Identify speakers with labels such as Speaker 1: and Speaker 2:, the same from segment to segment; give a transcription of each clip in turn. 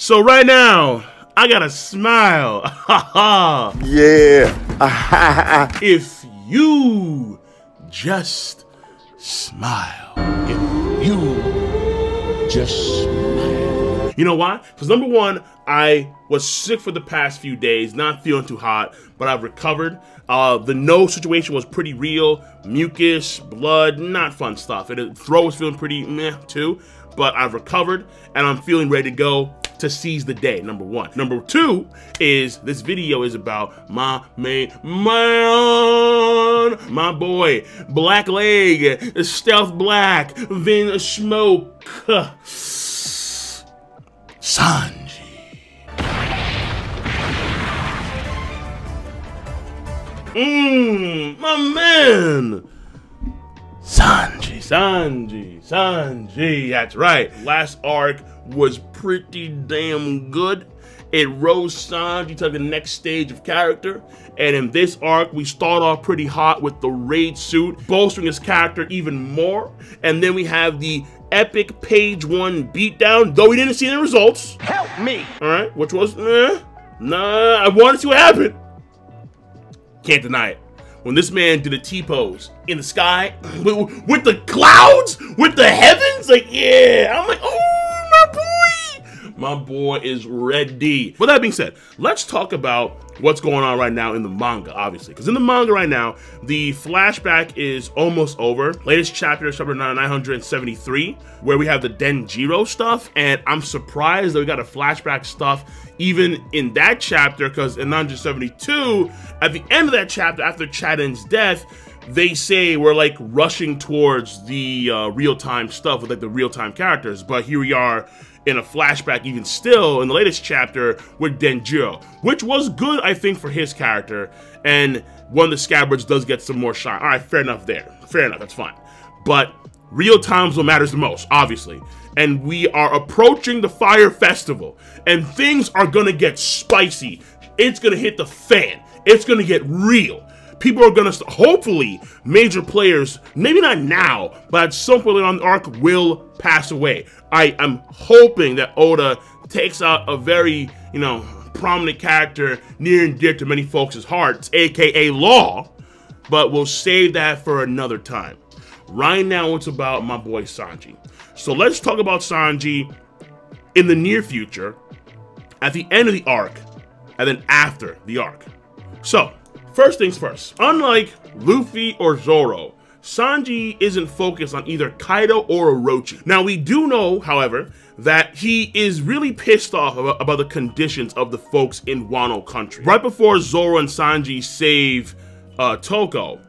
Speaker 1: So right now, I got a smile.
Speaker 2: yeah.
Speaker 1: if you just smile. If you just smile. You know why? Because number one, I was sick for the past few days, not feeling too hot, but I've recovered. Uh, the nose situation was pretty real. Mucus, blood, not fun stuff. And the throat was feeling pretty meh too, but I've recovered and I'm feeling ready to go to seize the day, number one. Number two is this video is about my main man, my boy, Black Leg, Stealth Black, Vinsmoke, Sanji. Mmm, my man. Sanji, Sanji, Sanji. That's right. Last arc was pretty damn good. It rose Sanji to the next stage of character. And in this arc, we start off pretty hot with the raid suit, bolstering his character even more. And then we have the epic page one beatdown, though we didn't see the results.
Speaker 2: Help me!
Speaker 1: Alright, which was, eh, nah, I wanted to see what happened. Can't deny it. When this man did a T-pose in the sky, with, with the clouds, with the heavens, like, yeah, I'm like, oh, my boy. My boy is ready. With that being said, let's talk about what's going on right now in the manga, obviously. Because in the manga right now, the flashback is almost over. Latest chapter is chapter 973, where we have the Denjiro stuff. And I'm surprised that we got a flashback stuff even in that chapter, because in 972, at the end of that chapter, after Chaden's death, they say we're like rushing towards the uh, real-time stuff with like the real-time characters, but here we are in a flashback even still in the latest chapter with Denjiro, which was good, I think, for his character. And one of the scabbards does get some more shine. All right, fair enough there. Fair enough, that's fine. But real time's what matters the most, obviously. And we are approaching the Fire Festival, and things are gonna get spicy. It's gonna hit the fan. It's gonna get real people are gonna hopefully major players maybe not now but at some point on the arc will pass away. I am hoping that oda takes out a very you know prominent character near and dear to many folks' hearts aka law but we'll save that for another time. Right now it's about my boy sanji. So let's talk about sanji in the near future at the end of the arc and then after the arc. So First things first, unlike Luffy or Zoro, Sanji isn't focused on either Kaido or Orochi. Now, we do know, however, that he is really pissed off about, the conditions of the folks in Wano country. Right before Zoro and Sanji save uh, Toko,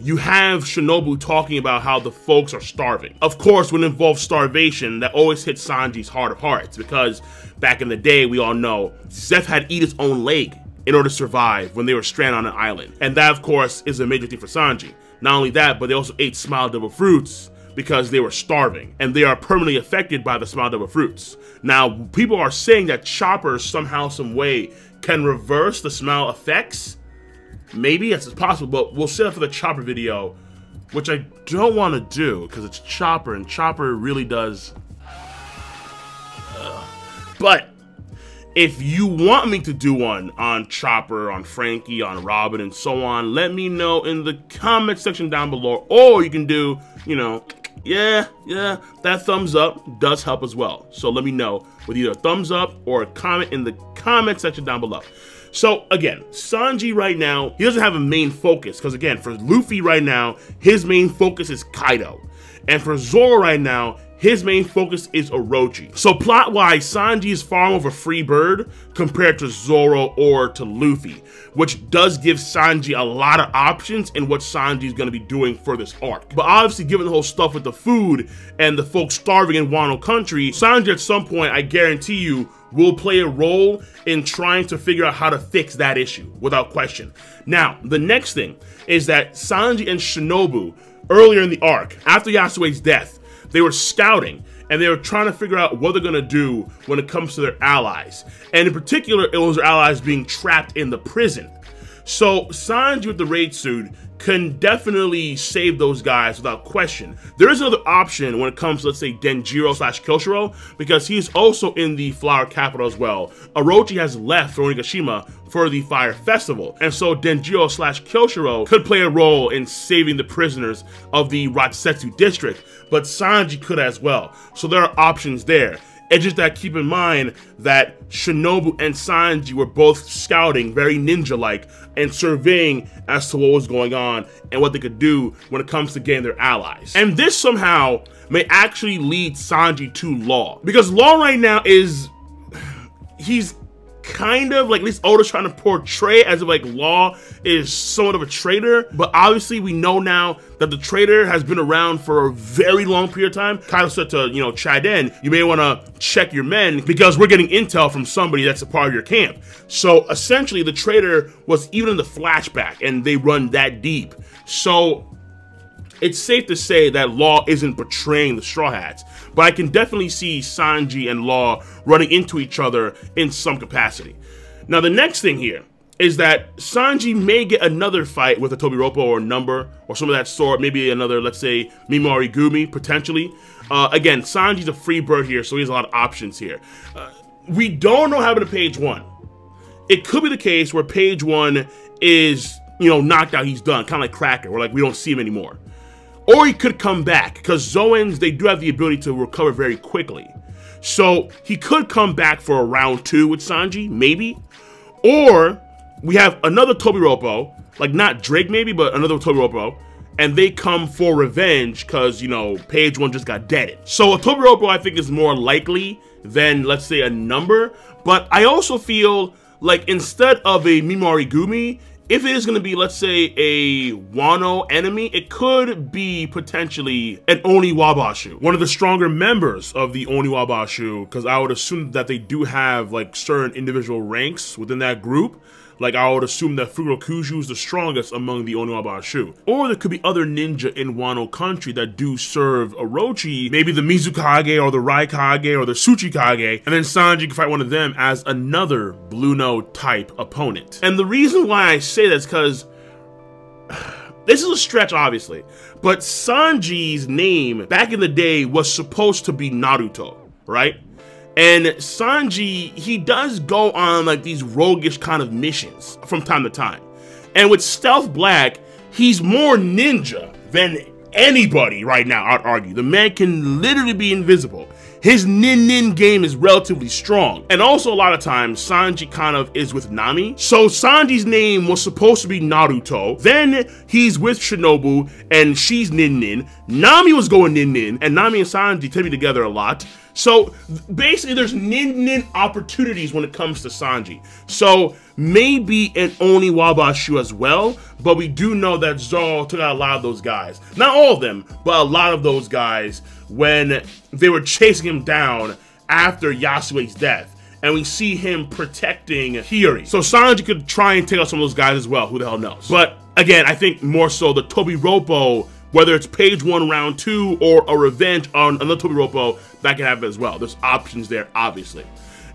Speaker 1: you have Shinobu talking about how the folks are starving. Of course, when it involves starvation, that always hits Sanji's heart of hearts because back in the day, we all know, Zeff had to eat his own leg in order to survive when they were stranded on an island. And that, of course, is a major thing for Sanji. Not only that, but they also ate smile double fruits because they were starving, and they are permanently affected by the smile double fruits. Now, people are saying that Chopper somehow, some way, can reverse the smile effects. Maybe it's possible, but we'll set up for the Chopper video, which I don't want to do because it's Chopper, and Chopper really does. Ugh. But if you want me to do one on Chopper, on Franky, on Robin, and so on, let me know in the comment section down below. Or you can do, you know, yeah, yeah, that thumbs up does help as well. So let me know with either a thumbs up or a comment in the comment section down below. So again, Sanji right now, he doesn't have a main focus because again, for Luffy right now, his main focus is Kaido. And for Zoro right now, his main focus is Orochi. So plot-wise, Sanji is far more of a free bird compared to Zoro or to Luffy, which does give Sanji a lot of options in what Sanji is going to be doing for this arc. But obviously, given the whole stuff with the food and the folks starving in Wano country, Sanji at some point, I guarantee you, will play a role in trying to figure out how to fix that issue, without question. Now, the next thing is that Sanji and Shinobu, earlier in the arc, after Yasuie's death, they were scouting and they were trying to figure out what they're going to do when it comes to their allies. And in particular, it was their allies being trapped in the prison. So Sanji with the raid suit can definitely save those guys without question. There is another option when it comes to, let's say, Denjiro slash Kyoshiro, because he's also in the Flower Capital as well. Orochi has left for Onigashima for the Fire Festival, and so Denjiro slash Kyoshiro could play a role in saving the prisoners of the Rasetsu district, but Sanji could as well. So there are options there. It's just that keep in mind that Shinobu and Sanji were both scouting, very ninja-like, and surveying as to what was going on and what they could do when it comes to getting their allies. And this somehow may actually lead Sanji to Law. Because Law right now is... He's kind of like at least Oda's trying to portray as if like Law is somewhat of a traitor, but obviously we know now that the traitor has been around for a very long period of time. Kaido said to, you know, Chaden, you may want to check your men because we're getting intel from somebody that's a part of your camp. So essentially the traitor was even in the flashback and they run that deep. So it's safe to say that Law isn't betraying the Straw Hats, but I can definitely see Sanji and Law running into each other in some capacity. Now, the next thing here is that Sanji may get another fight with a Tobiroppo or Number or some of that sort, maybe another, let's say, Mimawari Gumi, potentially. Uh, again, Sanji's a free bird here, so he has a lot of options here. Uh, we don't know how to page one. It could be the case where page one is, you know, knocked out, he's done, kind of like Cracker, where like we don't see him anymore. Or he could come back, because Zoans, they do have the ability to recover very quickly. So he could come back for a round two with Sanji, maybe. Or we have another Tobiroppo, like not Drake maybe, but another Tobiroppo, and they come for revenge because, you know, page one just got deaded. So a Tobiroppo I think is more likely than, let's say, a number. But I also feel like instead of a Mimawari Gumi, if it is going to be, let's say, a Wano enemy, it could be potentially an Oni Wabashu, one of the stronger members of the Oni Wabashu, because I would assume that they do have like certain individual ranks within that group. Like, I would assume that Fukurokuju is the strongest among the Oniwabashu. Or there could be other ninja in Wano country that do serve Orochi, maybe the Mizukage or the Raikage or the Tsuchikage, and then Sanji can fight one of them as another Blueno type opponent. And the reason why I say that is because this is a stretch, obviously, but Sanji's name back in the day was supposed to be Naruto, right? And Sanji, he does go on like these roguish kind of missions from time to time. And with Stealth Black, he's more ninja than anybody right now, I'd argue. The man can literally be invisible. His nin nin game is relatively strong. And also a lot of times, Sanji kind of is with Nami. So Sanji's name was supposed to be Naruto. Then he's with Shinobu and she's nin nin. Nami was going nin nin and Nami and Sanji tend to be together a lot. So basically, there's nin nin opportunities when it comes to Sanji. So maybe an Oniwabashu as well, but we do know that Zoro took out a lot of those guys. Not all of them, but a lot of those guys when they were chasing him down after Yasuie's death. And we see him protecting Hiyori. So Sanji could try and take out some of those guys as well. Who the hell knows? But again, I think more so the Tobiroppo whether it's page one, round two, or a revenge on another Tobiroppo, that can happen as well. There's options there, obviously.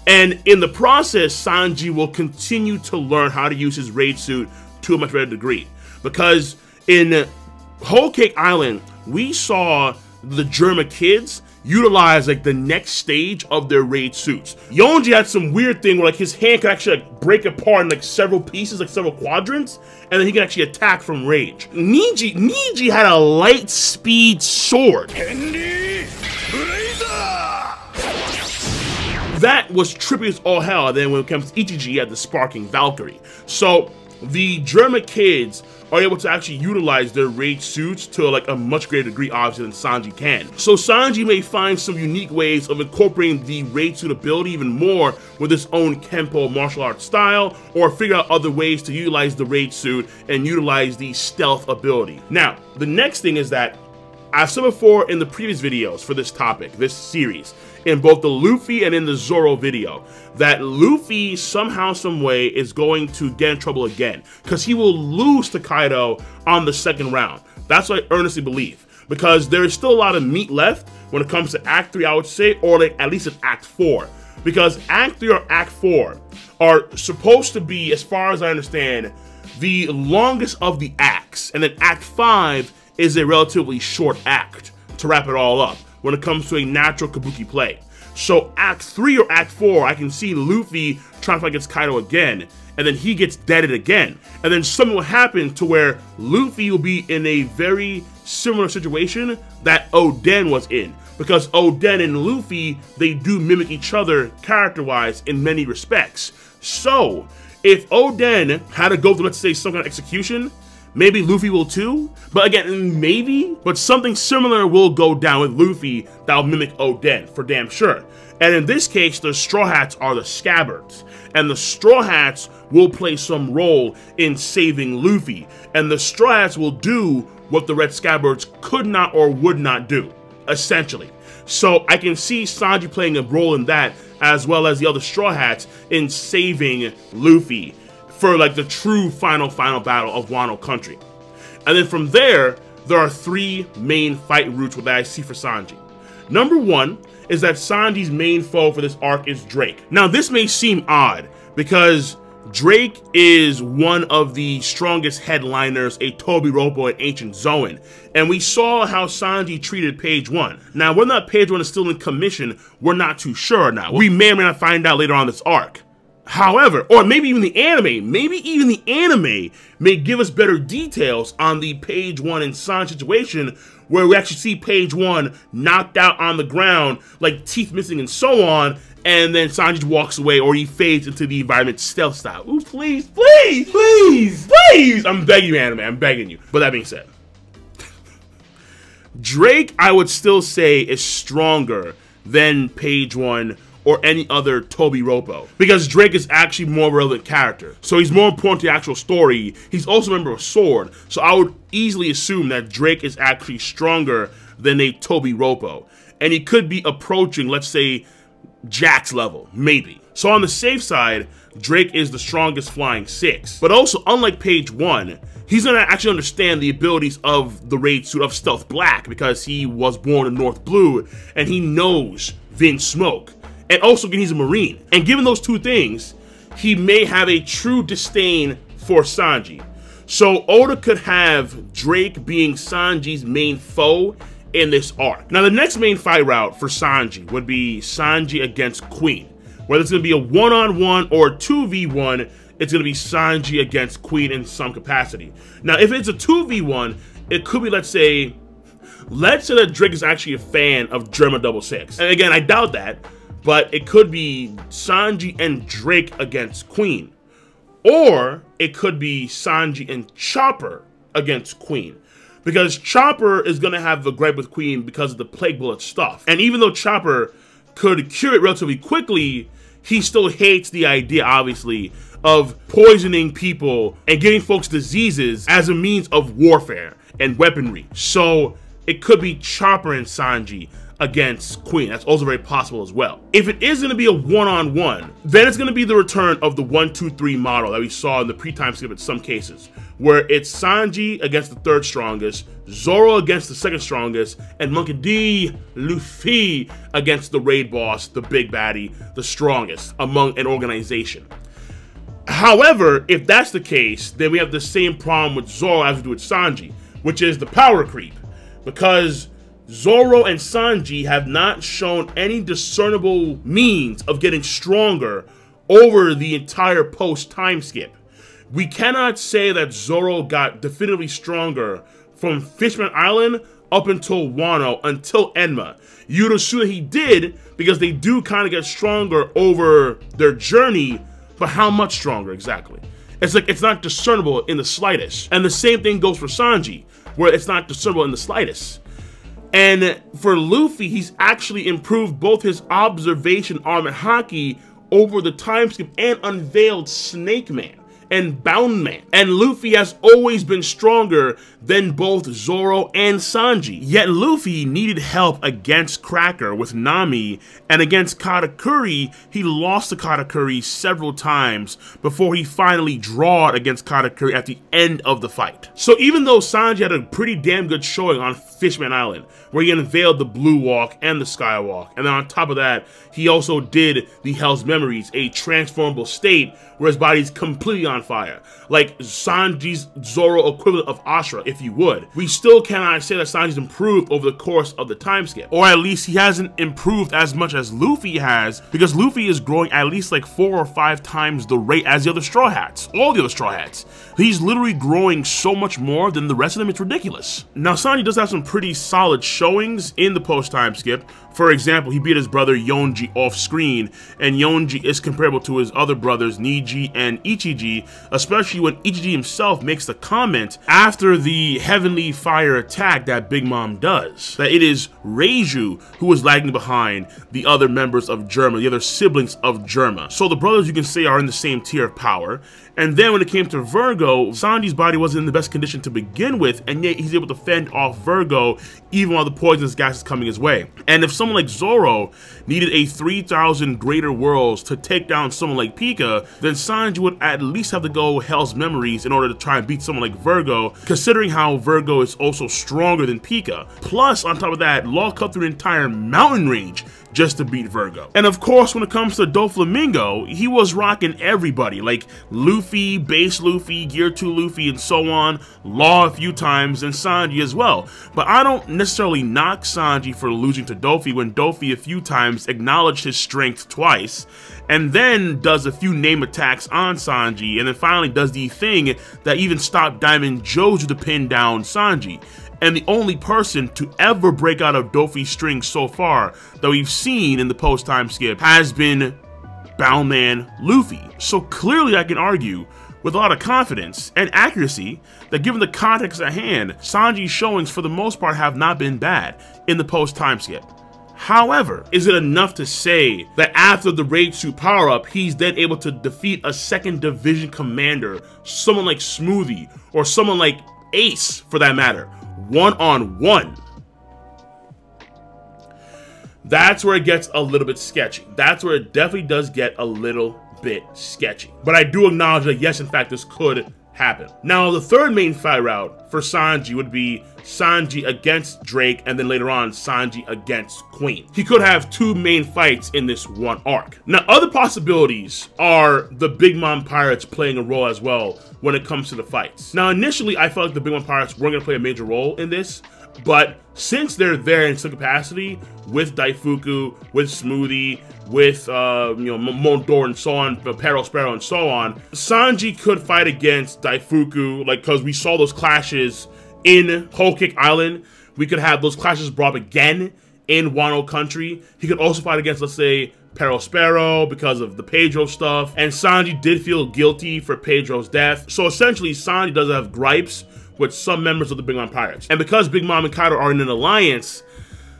Speaker 1: And in the process, Sanji will continue to learn how to use his raid suit to a much better degree. Because in Whole Cake Island, we saw the Germa kids utilize like the next stage of their raid suits. Yonji had some weird thing where like his hand could actually like break apart in like several pieces, like several quadrants, and then he can actually attack from rage. Niji, Niji had a light speed sword. That was trippy as all hell. And then when it comes to Ichiji, he had the sparking Valkyrie. So the Germa kids are able to actually utilize their raid suits to like a much greater degree obviously than Sanji can. So Sanji may find some unique ways of incorporating the raid suit ability even more with his own Kenpo martial arts style or figure out other ways to utilize the raid suit and utilize the stealth ability. Now, the next thing is that I've said before in the previous videos for this topic, this series, in both the Luffy and in the Zoro video, that Luffy somehow, some way is going to get in trouble again, because he will lose to Kaido on the second round. That's what I earnestly believe, because there is still a lot of meat left when it comes to Act 3, I would say, or like at least in Act 4. Because Act 3 or Act 4 are supposed to be, as far as I understand, the longest of the acts, and then Act 5 is a relatively short act to wrap it all up when it comes to a natural kabuki play. So Act 3 or Act 4, I can see Luffy trying to fight against Kaido again, and then he gets deaded again. And then something will happen to where Luffy will be in a very similar situation that Oden was in. Because Oden and Luffy, they do mimic each other character-wise in many respects. So, if Oden had to go through, let's say, some kind of execution, maybe Luffy will too. But again, maybe. But something similar will go down with Luffy that'll mimic Oden, for damn sure. And in this case, the Straw Hats are the Scabbards. And the Straw Hats will play some role in saving Luffy. And the Straw Hats will do what the Red Scabbards could not or would not do, essentially. So I can see Sanji playing a role in that, as well as the other Straw Hats in saving Luffy for like the true final, final battle of Wano Country. And then from there, there are three main fight routes that I see for Sanji. Number one is that Sanji's main foe for this arc is Drake. Now, this may seem odd because Drake is one of the strongest headliners a Tobiroppo and Ancient Zoan, and we saw how Sanji treated Page One. Now, whether or not Page One is still in commission, we're not too sure now. We may or may not find out later on this arc. However, or maybe even the anime, maybe even the anime may give us better details on the Page One and Sanji situation where we actually see Page One knocked out on the ground, like teeth missing and so on, and then Sanji walks away or he fades into the environment stealth style. Ooh, please, please, please, please! I'm begging you, anime, I'm begging you. But that being said, Drake, I would still say, is stronger than Page One or any other Tobiroppo. Because Drake is actually more relevant character. So he's more important to the actual story. He's also a member of Sword. So I would easily assume that Drake is actually stronger than a Tobiroppo. And he could be approaching, let's say, Jack's level, maybe. So on the safe side, Drake is the strongest flying six. But also, unlike page one, he's gonna actually understand the abilities of the raid suit of Stealth Black because he was born in North Blue and he knows Vinsmoke. And also, he's a Marine. And given those two things, he may have a true disdain for Sanji. So Oda could have Drake being Sanji's main foe in this arc. Now, the next main fight route for Sanji would be Sanji against Queen. Whether it's going to be a one-on-one -on -one or 2v1, it's going to be Sanji against Queen in some capacity. Now, if it's a 2v1, it could be, let's say, let's say that Drake is actually a fan of Germa Double Six. And again, I doubt that, but it could be Sanji and Drake against Queen. Or it could be Sanji and Chopper against Queen because Chopper is going to have a gripe with Queen because of the plague bullet stuff. And even though Chopper could cure it relatively quickly, he still hates the idea, obviously, of poisoning people and giving folks diseases as a means of warfare and weaponry. So it could be Chopper and Sanji against Queen. That's also very possible as well. If it is going to be a one-on-one, -on -one, then it's going to be the return of the one-two-three model that we saw in the pre-time skip in some cases, where it's Sanji against the third strongest, Zoro against the second strongest, and Monkey D. Luffy against the raid boss, the big baddie, the strongest among an organization. However, if that's the case, then we have the same problem with Zoro as we do with Sanji, which is the power creep. Because Zoro and Sanji have not shown any discernible means of getting stronger over the entire post time skip. We cannot say that Zoro got definitively stronger from Fishman Island up until Wano, until Enma. You'd assume he did because they do kind of get stronger over their journey, but how much stronger exactly? It's like it's not discernible in the slightest. And the same thing goes for Sanji, where it's not discernible in the slightest. And for Luffy, he's actually improved both his observation arm and haki over the time skip and unveiled Snake Man and Bound Man. And Luffy has always been stronger than both Zoro and Sanji. Yet Luffy needed help against Cracker with Nami, and against Katakuri, he lost to Katakuri several times before he finally drawed against Katakuri at the end of the fight. So even though Sanji had a pretty damn good showing on Fishman Island, where he unveiled the Blue Walk and the Skywalk. And then on top of that, he also did the Hell's Memories, a transformable state where his body's completely on fire. Like Sanji's Zoro equivalent of Ashura, if you would. We still cannot say that Sanji's improved over the course of the time skip. Or at least he hasn't improved as much as Luffy has, because Luffy is growing at least like four or five times the rate as the other Straw Hats. All the other Straw Hats. He's literally growing so much more than the rest of them, it's ridiculous. Now Sanji does have some pretty solid showings in the post-time skip. For example, he beat his brother Yonji off screen, and Yonji is comparable to his other brothers Niji and Ichiji, especially when Ichiji himself makes the comment after the Heavenly Fire attack that Big Mom does, that it is Reiju who is lagging behind the other members of Germa, the other siblings of Germa. So the brothers you can say are in the same tier of power, and then when it came to Vergo, Sanji's body wasn't in the best condition to begin with, and yet he's able to fend off Vergo even while the poisonous gas is coming his way. And if someone like Zoro needed a 3,000 greater worlds to take down someone like Pika, then Sanji would at least have to go Hell's Memories in order to try and beat someone like Vergo, considering how Vergo is also stronger than Pika. Plus, on top of that, Law cut through an entire mountain range just to beat Vergo. And of course, when it comes to Doflamingo, he was rocking everybody, like Luffy, Base Luffy, Gear 2 Luffy, and so on, Law a few times, and Sanji as well. But I don't necessarily knock Sanji for losing to Dofi when Dofi a few times acknowledged his strength twice, and then does a few name attacks on Sanji, and then finally does the thing that even stopped Diamond Jozu to pin down Sanji and the only person to ever break out of Dofi's string so far that we've seen in the post-time skip has been Boundman Luffy. So clearly I can argue with a lot of confidence and accuracy that given the context at hand, Sanji's showings for the most part have not been bad in the post-time skip. However, is it enough to say that after the Raid Suit power-up, he's then able to defeat a second division commander, someone like Smoothie, or someone like Ace for that matter, one on one. That's where it gets a little bit sketchy. That's where it definitely does get a little bit sketchy. But I do acknowledge that yes, in fact, this could happen. Now, the third main fight route for Sanji would be Sanji against Drake, and then later on, Sanji against Queen. He could have two main fights in this one arc. Now, other possibilities are the Big Mom Pirates playing a role as well when it comes to the fights. Now, initially, I felt like the Big Mom Pirates weren't going to play a major role in this, but since they're there in some capacity with Daifuku, with Smoothie, with uh, you know Mondor and so on, Perospero and so on, Sanji could fight against Daifuku, like because we saw those clashes in Whole Cake Island. We could have those clashes brought again in Wano Country. He could also fight against, let's say, Perospero because of the Pedro stuff. And Sanji did feel guilty for Pedro's death. So essentially, Sanji does have gripes with some members of the Big Mom Pirates. And because Big Mom and Kaido are in an alliance,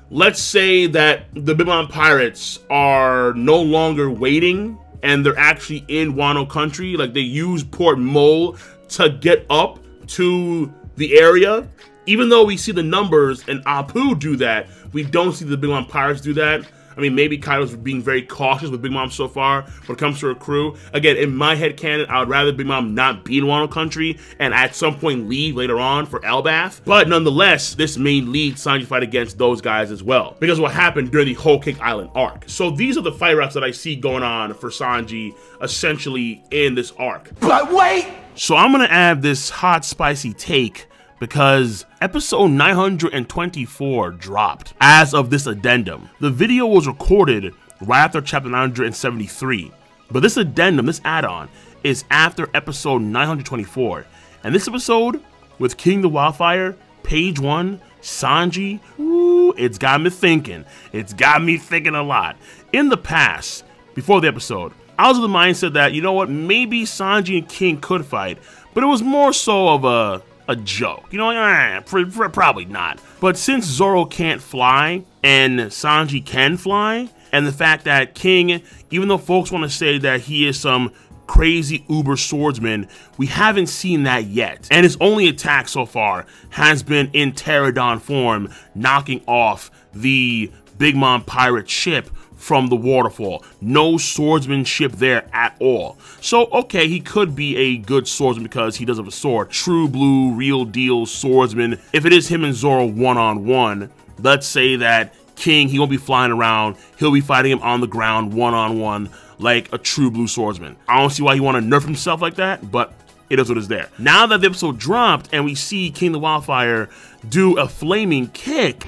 Speaker 1: let's say that the Big Mom Pirates are no longer waiting and they're actually in Wano country. Like they use Port Mole to get up to the area. Even though we see the numbers and Apoo do that, we don't see the Big Mom Pirates do that. I mean, maybe Kaido's being very cautious with Big Mom so far when it comes to her crew. Again, in my head canon, I would rather Big Mom not be in Wano Country and at some point leave later on for Elbaf. But nonetheless, this may lead Sanji fight against those guys as well because what happened during the Whole Cake Island arc. So these are the fight routes that I see going on for Sanji essentially in this arc.
Speaker 2: But wait!
Speaker 1: So I'm gonna add this hot spicy take because episode 924 dropped as of this addendum. The video was recorded right after chapter 973, but this addendum, this add-on, is after episode 924. And this episode with King the Wildfire, page one, Sanji, ooh, it's got me thinking. It's got me thinking a lot. In the past, before the episode, I was of the mindset that, you know what, maybe Sanji and King could fight, but it was more so of a a joke. You know, like, eh, probably not. But since Zoro can't fly and Sanji can fly, and the fact that King, even though folks want to say that he is some crazy uber swordsman, we haven't seen that yet. And his only attack so far has been in Pterodon form, knocking off the Big Mom pirate ship from the waterfall. No swordsmanship there at all. So, okay, he could be a good swordsman because he does have a sword. True blue, real deal swordsman. If it is him and Zoro one on one, let's say that King, he won't be flying around. He'll be fighting him on the ground one on one like a true blue swordsman. I don't see why he want to nerf himself like that, but it is what is there. Now that the episode dropped and we see King the Wildfire do a flaming kick,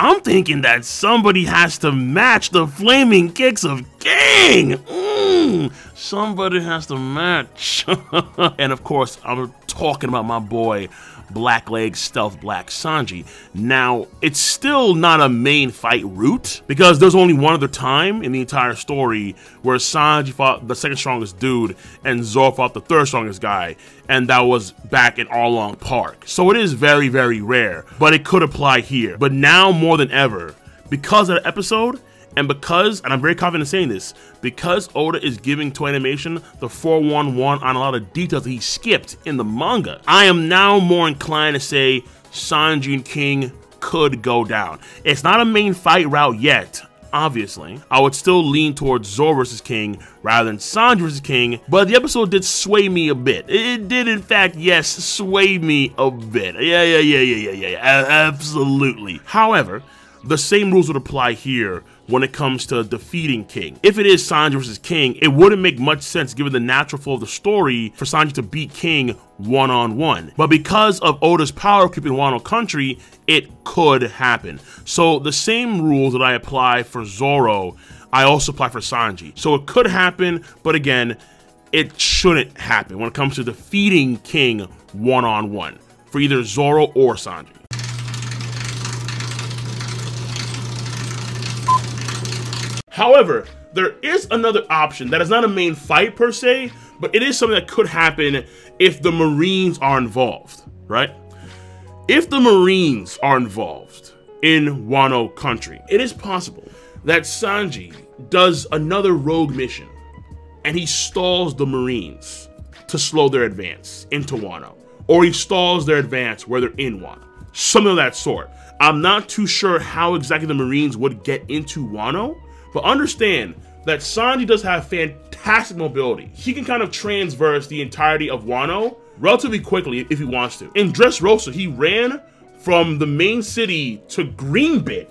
Speaker 1: I'm thinking that somebody has to match the flaming kicks of King. Mm, somebody has to match. and of course, I'm talking about my boy Blackleg Stealth Black Sanji. Now, it's still not a main fight route because there's only one other time in the entire story where Sanji fought the second strongest dude and Zoro fought the third strongest guy, and that was back in Arlong Park. So it is very, very rare, but it could apply here. But now more than ever, because of the episode, and because, and I'm very confident in saying this, because Oda is giving Toei Animation the 411 on a lot of details he skipped in the manga, I am now more inclined to say Sanji and King could go down. It's not a main fight route yet, obviously. I would still lean towards Zoro versus King rather than Sanji versus King, but the episode did sway me a bit. It did, in fact, yes, sway me a bit. Yeah, yeah, yeah, yeah, yeah, yeah, absolutely. However, the same rules would apply here when it comes to defeating King. If it is Sanji versus King, it wouldn't make much sense given the natural flow of the story for Sanji to beat King one-on-one. -on -one. But because of Oda's power creep in Wano Country, it could happen. So the same rules that I apply for Zoro, I also apply for Sanji. So it could happen, but again, it shouldn't happen when it comes to defeating King one-on-one -on -one for either Zoro or Sanji. However, there is another option that is not a main fight per se, but it is something that could happen if the Marines are involved, right? If the Marines are involved in Wano country, it is possible that Sanji does another rogue mission and he stalls the Marines to slow their advance into Wano, or he stalls their advance where they're in Wano, something of that sort. I'm not too sure how exactly the Marines would get into Wano, but understand that Sanji does have fantastic mobility. He can kind of transverse the entirety of Wano relatively quickly if he wants to. In Dressrosa, he ran from the main city to Greenbit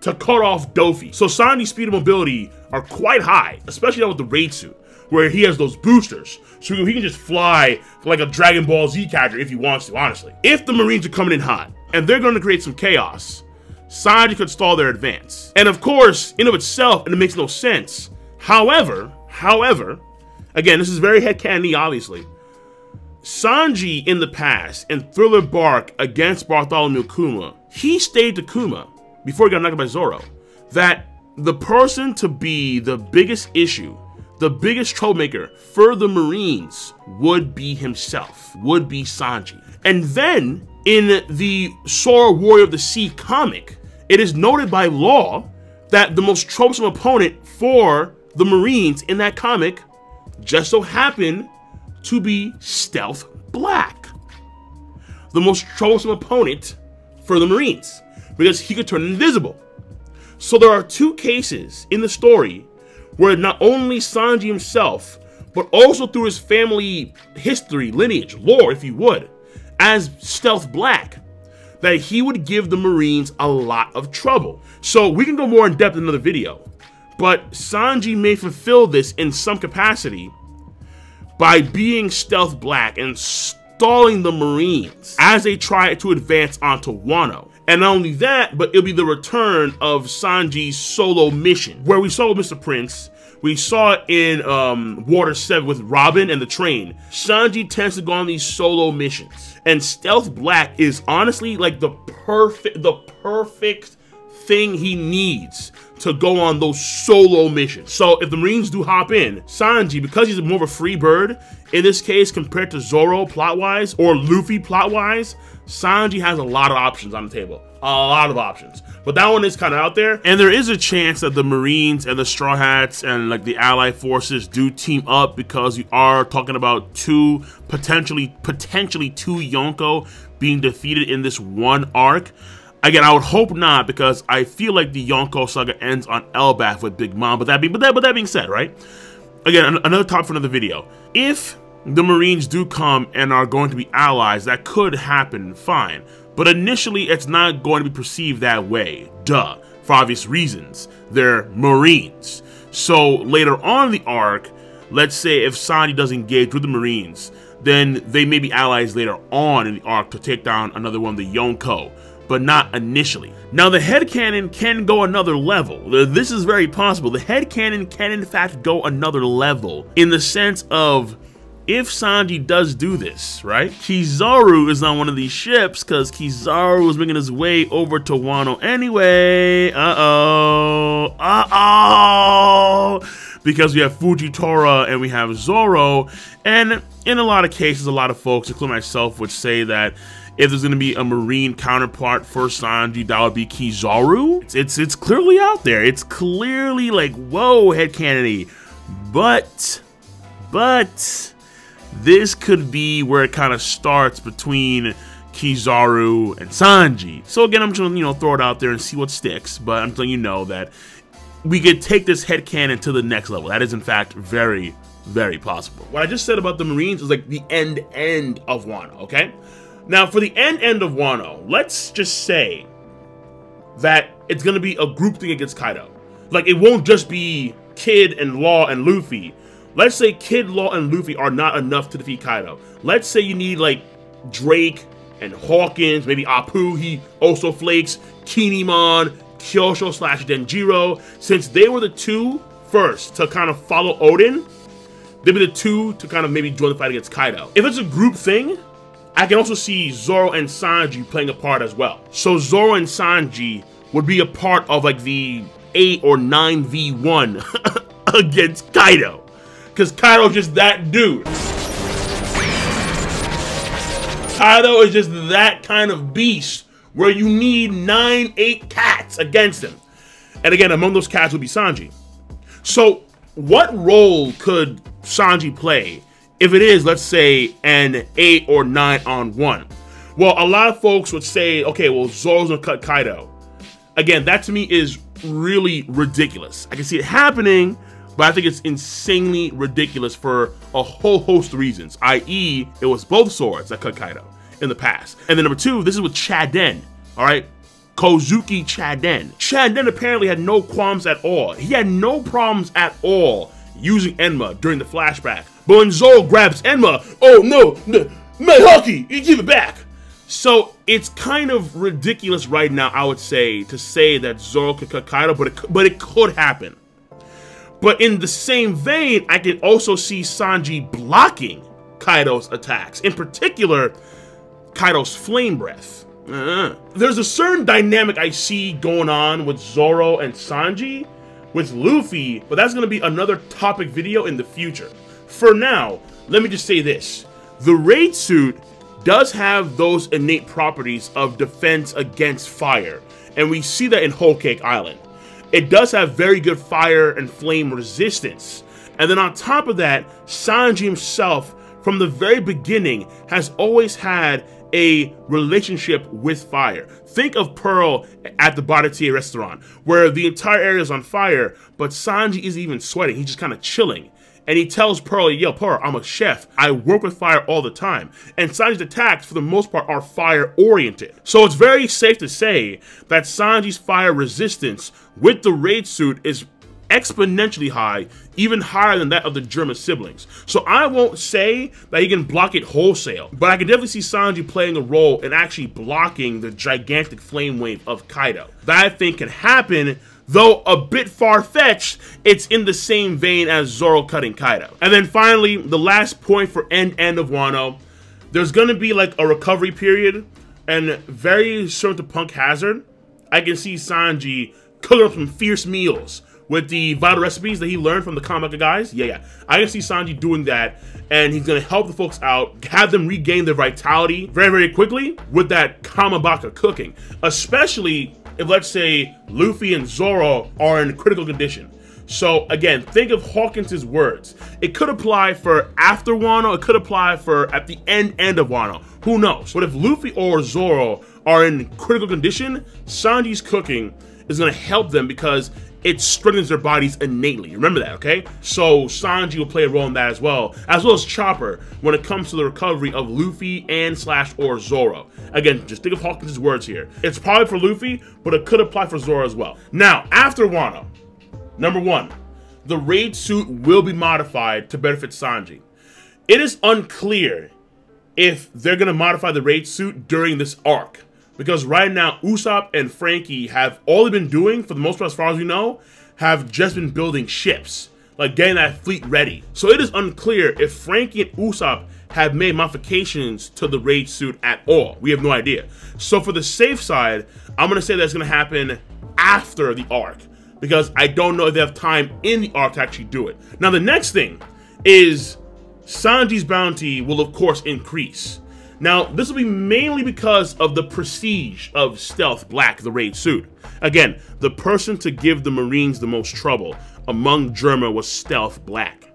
Speaker 1: to cut off Dofi. So Sanji's speed and mobility are quite high, especially now with the raid suit, where he has those boosters. So he can just fly like a Dragon Ball Z character if he wants to, honestly. If the Marines are coming in hot, and they're going to create some chaos, Sanji could stall their advance. And of course, in of itself, and it makes no sense. However, however, again, this is very headcanon obviously. Sanji in the past in Thriller Bark against Bartholomew Kuma, he stayed to Kuma before he got knocked by Zoro. That the person to be the biggest issue, the biggest troublemaker for the Marines would be himself, would be Sanji. And then in the Sora Warrior of the Sea comic, it is noted by law that the most troublesome opponent for the Marines in that comic just so happened to be Stealth Black. The most troublesome opponent for the Marines because he could turn invisible. So there are two cases in the story where not only Sanji himself, but also through his family history, lineage, lore, if you would, as Stealth Black, that he would give the Marines a lot of trouble. So we can go more in depth in another video, but Sanji may fulfill this in some capacity by being Stealth Black and stalling the Marines as they try to advance onto Wano. And not only that, but it'll be the return of Sanji's solo mission, where we saw Mr. Prince, we saw it in um, Water 7 with Robin and the train. Sanji tends to go on these solo missions. And Stealth Black is honestly like the perfect, the perfect thing he needs to go on those solo missions. So if the Marines do hop in, Sanji, because he's more of a free bird, in this case compared to Zoro plot-wise or Luffy plot-wise, Sanji has a lot of options on the table. A lot of options. But that one is kind of out there. And there is a chance that the Marines and the Straw Hats and like the Allied forces do team up because you are talking about two, potentially, potentially two Yonko being defeated in this one arc. Again, I would hope not because I feel like the Yonko saga ends on Elbaf with Big Mom. But that being, but that, but that being said, right? Again, another top for another video. If the Marines do come and are going to be allies, that could happen, fine. But initially, it's not going to be perceived that way. Duh. For obvious reasons. They're Marines. So later on the arc, let's say if Sanji does engage with the Marines, then they may be allies later on in the arc to take down another one, the Yonko, but not initially. Now the headcanon can go another level. This is very possible. The headcanon can in fact go another level in the sense of if Sanji does do this, right? Kizaru is on one of these ships because Kizaru is making his way over to Wano anyway. Uh-oh. Uh-oh. Because we have Fujitora and we have Zoro. And in a lot of cases, a lot of folks, including myself, would say that if there's going to be a marine counterpart for Sanji, that would be Kizaru. It's, it's, it's clearly out there. It's clearly like, whoa, headcanony. But, but this could be where it kind of starts between Kizaru and Sanji. So again, I'm just gonna, you know, throw it out there and see what sticks, but I'm letting you know that we could take this headcanon to the next level. That is in fact very, very possible. What I just said about the Marines is like the end end of Wano, okay? Now for the end end of Wano, let's just say that it's gonna be a group thing against Kaido. Like it won't just be Kid and Law and Luffy Let's say Kid Law and Luffy are not enough to defeat Kaido. Let's say you need like Drake and Hawkins, maybe Apoo, he also flakes, Kinemon, Kyoshiro slash Denjiro. Since they were the two first to kind of follow Oden, they'd be the two to kind of maybe join the fight against Kaido. If it's a group thing, I can also see Zoro and Sanji playing a part as well. So Zoro and Sanji would be a part of like the 8 or 9v1 against Kaido. Because Kaido's just that dude. Kaido is just that kind of beast where you need nine, eight cats against him. And again, among those cats would be Sanji. So, what role could Sanji play if it is, let's say, an eight or nine on one? Well, a lot of folks would say, okay, well, Zoro's gonna cut Kaido. Again, that to me is really ridiculous. I can see it happening, but I think it's insanely ridiculous for a whole host of reasons, i.e., it was both swords that cut Kaido in the past. And then number two, this is with Chaden, all right? Kozuki Chaden. Chaden apparently had no qualms at all. He had no problems at all using Enma during the flashback. But when Zoro grabs Enma, oh no, no my hockey, you give it back. So it's kind of ridiculous right now, I would say, to say that Zoro could cut Kaido, but it, but it could happen. But in the same vein, I can also see Sanji blocking Kaido's attacks. In particular, Kaido's flame breath. Uh, there's a certain dynamic I see going on with Zoro and Sanji with Luffy, but that's to be another topic video in the future. For now, let me just say this. The raid suit does have those innate properties of defense against fire, and we see that in Whole Cake Island. It does have very good fire and flame resistance. And then on top of that, Sanji himself, from the very beginning, has always had a relationship with fire. Think of Pearl at the Body restaurant, where the entire area is on fire, but Sanji isn't even sweating. He's just kind of chilling. And he tells Pearl, yo, Pearl, I'm a chef. I work with fire all the time. And Sanji's attacks, for the most part, are fire-oriented. So it's very safe to say that Sanji's fire resistance with the raid suit is exponentially high, even higher than that of the Germa siblings. So I won't say that he can block it wholesale, but I can definitely see Sanji playing a role in actually blocking the gigantic flame wave of Kaido. That I think can happen Though a bit far-fetched, it's in the same vein as Zoro cutting Kaido. And then finally, the last point for end end of Wano, there's gonna be like a recovery period, and very similar to Punk Hazard, I can see Sanji cooking up some fierce meals with the vital recipes that he learned from the comic guys. Yeah, yeah. I can see Sanji doing that, and he's gonna help the folks out, have them regain their vitality very, very quickly with that Kamabaka cooking. Especially if let's say Luffy and Zoro are in critical condition. So again, think of Hawkins' words. It could apply for after Wano, it could apply for at the end end of Wano. Who knows? But if Luffy or Zoro are in critical condition, Sanji's cooking is gonna help them because it strengthens their bodies innately. Remember that, okay? So Sanji will play a role in that as well, as well as Chopper when it comes to the recovery of Luffy and slash or Zoro. Again, just think of Hawkins' words here. It's probably for Luffy, but it could apply for Zoro as well. Now, after Wano, number one, the raid suit will be modified to benefit Sanji. It is unclear if they're gonna modify the raid suit during this arc. Because right now, Usopp and Franky have all they've been doing, for the most part as far as we know, have just been building ships. Like getting that fleet ready. So it is unclear if Franky and Usopp have made modifications to the raid suit at all. We have no idea. So for the safe side, I'm gonna say that's gonna happen after the arc. Because I don't know if they have time in the arc to actually do it. Now the next thing is Sanji's bounty will of course increase. Now, this will be mainly because of the prestige of Stealth Black, the raid suit. Again, the person to give the Marines the most trouble among Germa was Stealth Black.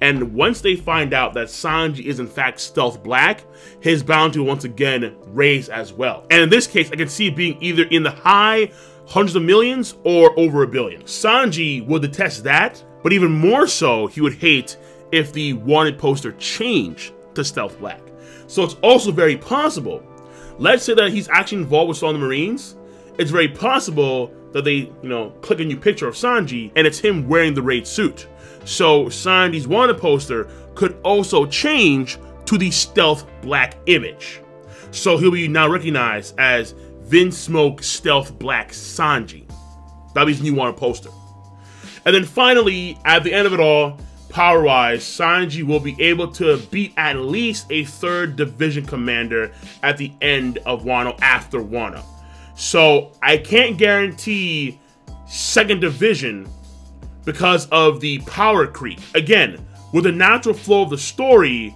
Speaker 1: And once they find out that Sanji is in fact Stealth Black, his bounty will once again raise as well. And in this case, I can see it being either in the high hundreds of millions or over a billion. Sanji would detest that, but even more so, he would hate if the wanted poster changed to Stealth Black. So it's also very possible. Let's say that he's actually involved with of the Marines. It's very possible that they, you know, click a new picture of Sanji and it's him wearing the raid suit. So Sanji's wanted poster could also change to the stealth black image. So he'll be now recognized as Vinsmoke Stealth Black Sanji. That'll be his new wanted poster. And then finally, at the end of it all, power-wise, Sanji will be able to beat at least a third division commander at the end of Wano after Wano. So I can't guarantee second division because of the power creep. Again, with the natural flow of the story,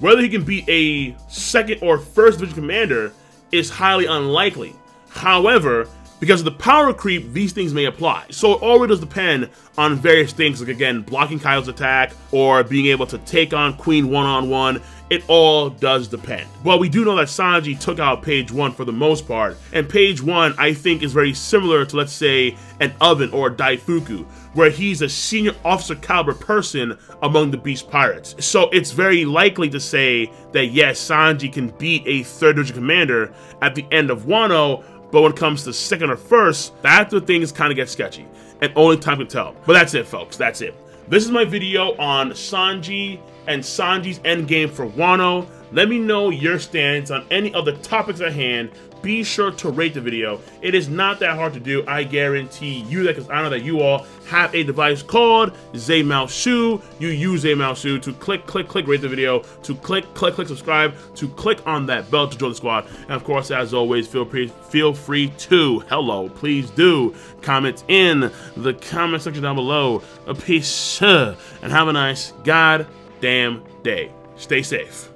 Speaker 1: whether he can beat a second or first division commander is highly unlikely. However, because of the power creep, these things may apply. So it always does depend on various things, like again, blocking Kyle's attack, or being able to take on Queen one-on-one. -on -one. It all does depend. Well, we do know that Sanji took out Page 1 for the most part, and Page 1, I think, is very similar to, let's say, an Oven or a Daifuku, where he's a senior officer caliber person among the Beast Pirates. So it's very likely to say that, yes, Sanji can beat a third division commander at the end of Wano, but when it comes to second or first, that's where things kind of get sketchy. And only time can tell. But that's it, folks. That's it. This is my video on Sanji and Sanji's endgame for Wano. Let me know your stance on any other topics at hand be sure to rate the video. It is not that hard to do. I guarantee you that because I know that you all have a device called ZMaoShu. You use ZMaoShu to click, click, click, rate the video, to click, click, click, subscribe, to click on that bell to join the squad. And of course, as always, feel free, feel free to, hello, please do, comment in the comment section down below. A peace, and have a nice goddamn day. Stay safe.